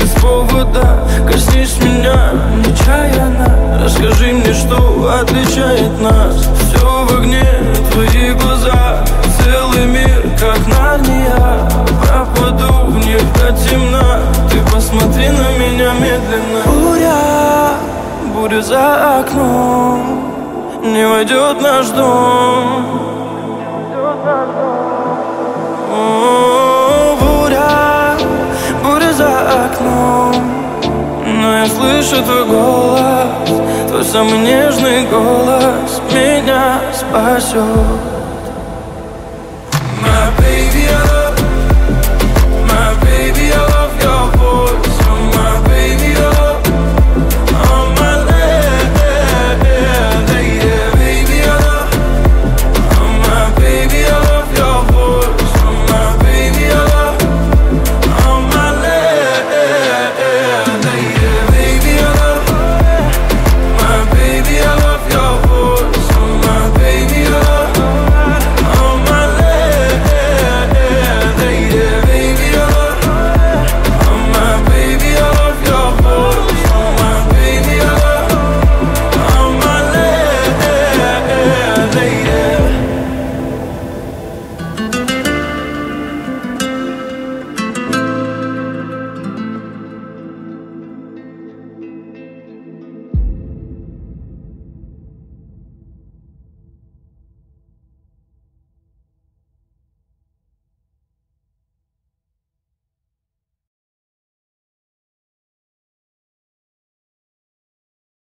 без повода Коснись меня нечаянно. Расскажи мне, что отличает нас. Все в огне, твои глаза Целый мир, как Нарния. Пропаду в них до темна. Ты посмотри на меня медленно. Буря, буря за окном Не войдет наш дом. За окном Но я слышу твой голос Твой самый нежный голос Меня спасет